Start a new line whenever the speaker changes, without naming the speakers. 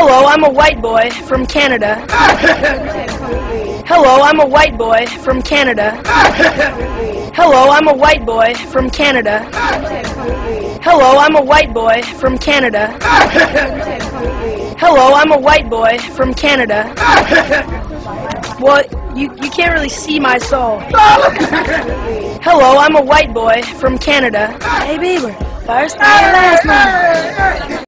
Hello, I'm a white boy from Canada. Hello, I'm a white boy from Canada. Hello, I'm a white boy from Canada. Hello, I'm a white boy from Canada. Hello, I'm a white boy from Canada. Well, you, you can't really see my soul. Hello, I'm a white boy from Canada. Hey, Bieber. First name, last name.